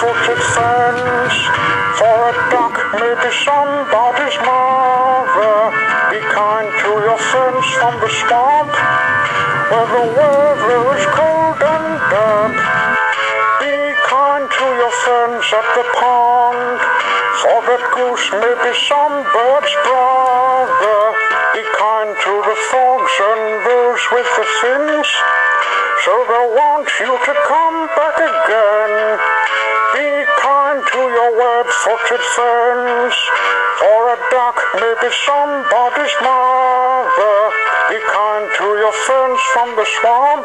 footed fence. For a duck may be somebody's mother. Be kind to your friends from the swamp, where the weather is cold and damp. Be kind to your friends at the pond, for that goose may be some bird's brother. Be kind to the frogs and those with the fins, friends, for a duck may be somebody's mother. Be kind to your friends from the swamp,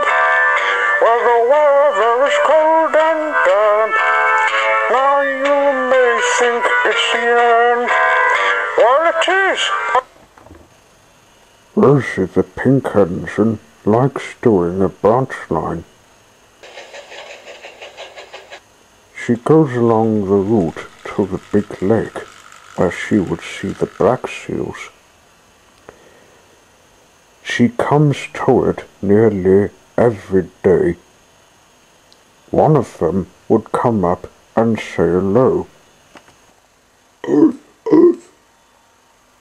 where the weather is cold and damp. Now you may think it's the end. Well, it is. Rosie the pink engine likes doing a branch line. She goes along the route to the big lake where she would see the black seals. She comes to it nearly every day. One of them would come up and say hello.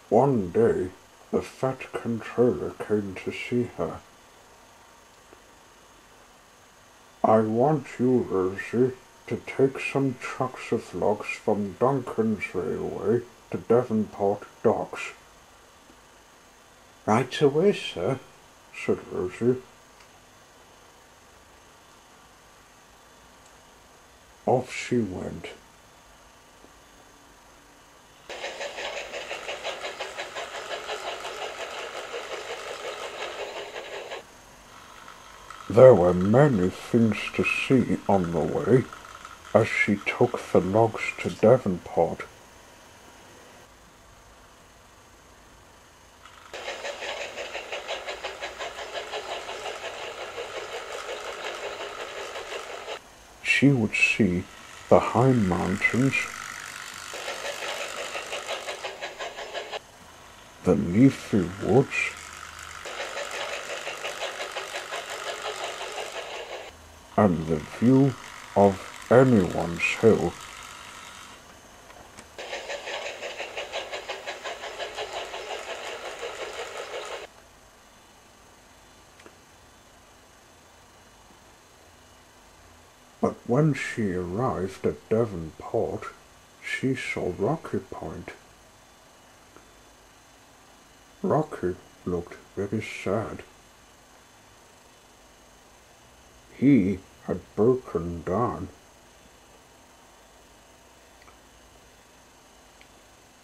One day, the fat controller came to see her. I want you, Rosie, to take some trucks of logs from Duncan's Railway to Devonport Docks. Right away, sir, said Rosie. Off she went. There were many things to see on the way as she took the logs to Devonport. She would see the high mountains, the leafy woods, and the view of anyone's hill. But when she arrived at Devonport, she saw Rocky Point. Rocky looked very sad. He had broken down.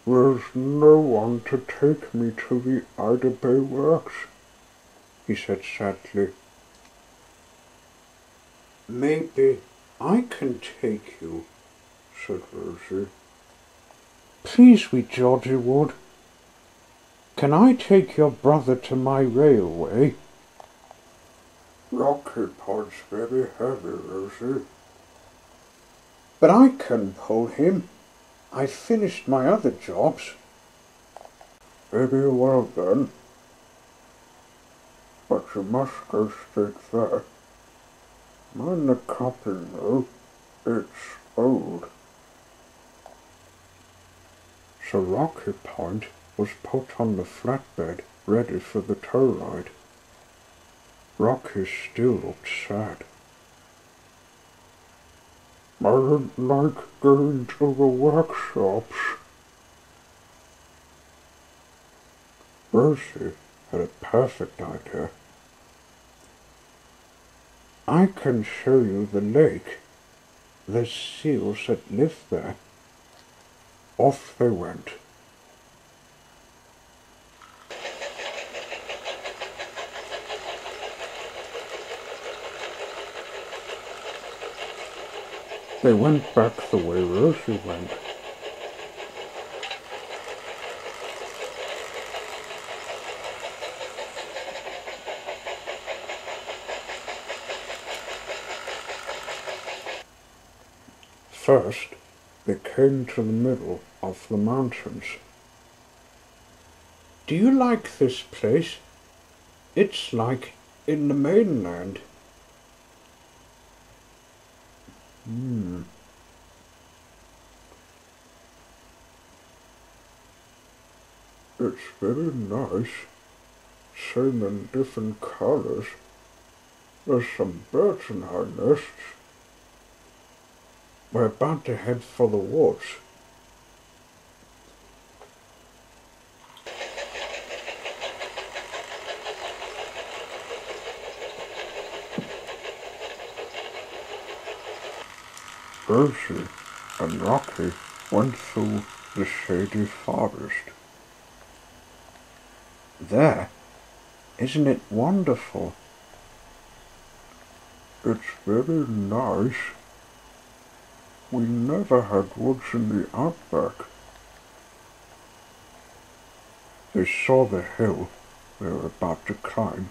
There's no one to take me to the Ida Bay Works, he said sadly. Maybe I can take you, said Rosie. Please, we Georgie Wood. Can I take your brother to my railway? Rocky Point's very heavy, Rosie. But I can pull him. I've finished my other jobs. Very well then. But you must go straight there. Mind the coupling though, it's old. So Rocky Point was put on the flatbed ready for the tow ride. Rocky still looked sad. I don't like going to the workshops. Rosie had a perfect idea. I can show you the lake. The seals that live there. Off they went. They went back the way Rosie went. First, they came to the middle of the mountains. Do you like this place? It's like in the mainland. Hmm. It's very nice, same in different colors. There's some birds in our nests. We're about to head for the woods. Rosie and Rocky went through the shady forest. There, isn't it wonderful? It's very nice. We never had woods in the outback. They saw the hill they were about to climb.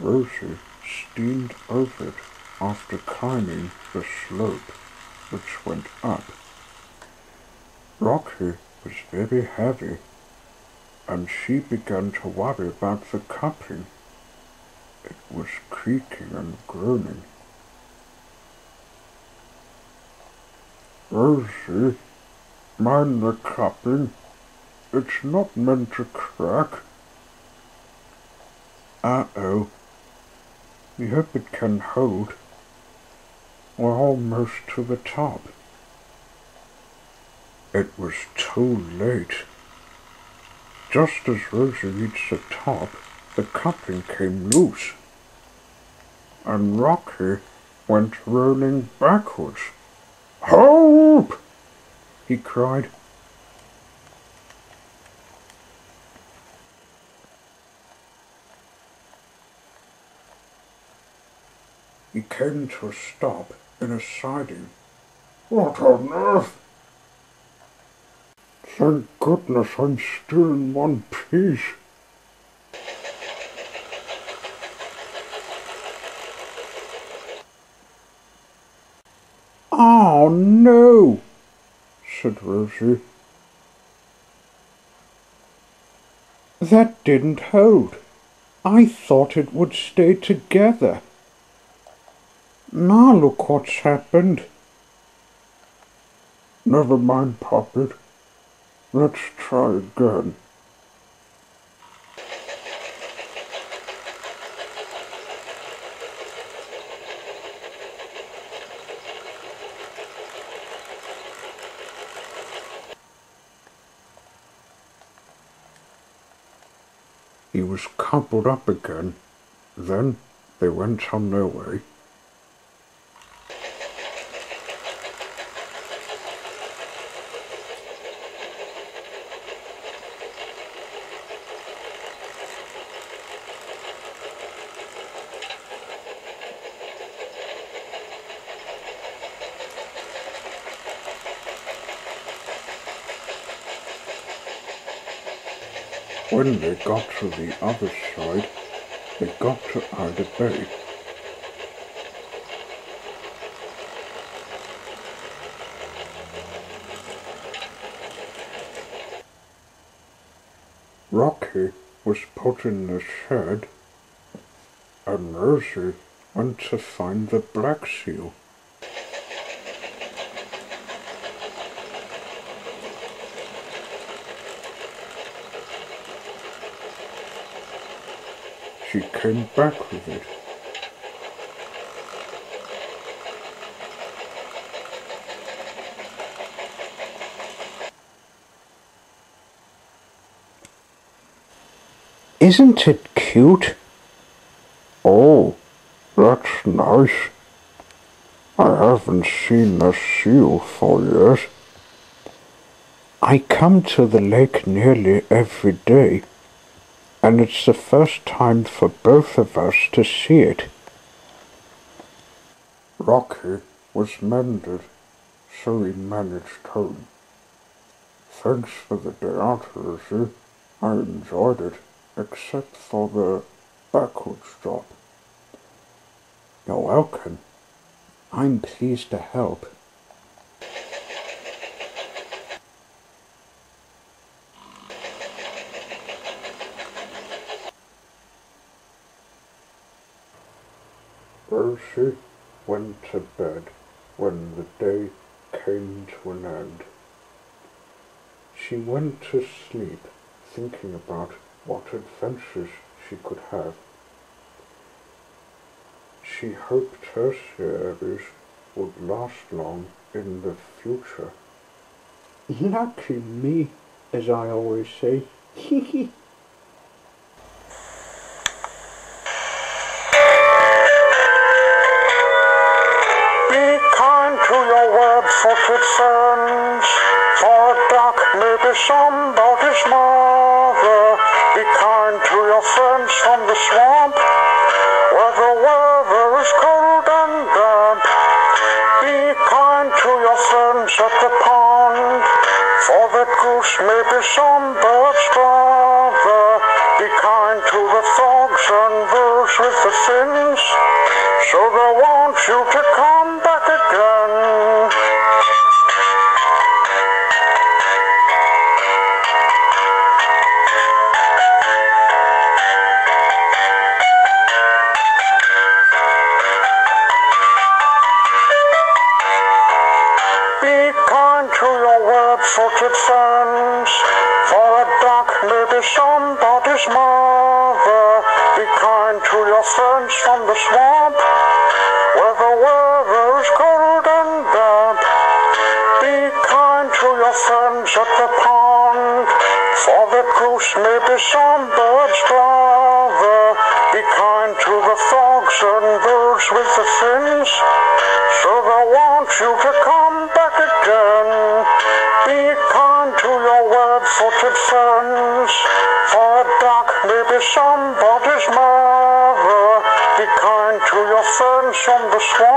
Rosie steamed over it after climbing the slope which went up. Rocky was very heavy, and she began to worry about the coupling. It was creaking and groaning. Oh, Rosie, mind the coupling. It's not meant to crack. Uh-oh. We hope it can hold. We're almost to the top. It was too late. Just as Rosie reached the top, the coupling came loose, and Rocky went rolling backwards. Help! he cried. He came to a stop in a siding. What on earth? Thank goodness I'm still in one piece. Oh no, said Rosie. That didn't hold. I thought it would stay together. Now look what's happened. Never mind, Poppet. Let's try again. He was coupled up again. Then they went on their way. When they got to the other side, they got to Ida Bay. Rocky was put in the shed, and Rosie went to find the black seal. She came back with it. Isn't it cute? Oh, that's nice. I haven't seen a seal for years. I come to the lake nearly every day, and it's the first time for both of us to see it. Rocky was mended, so he managed home. Thanks for the day out, Rosie. I enjoyed it except for the backwards drop. You're welcome. I'm pleased to help. Rosie went to bed when the day came to an end. She went to sleep thinking about what adventures she could have. She hoped her series would last long in the future. Lucky me, as I always say. Hee hee. me somebody. to your friends from the swamp. from the swamp.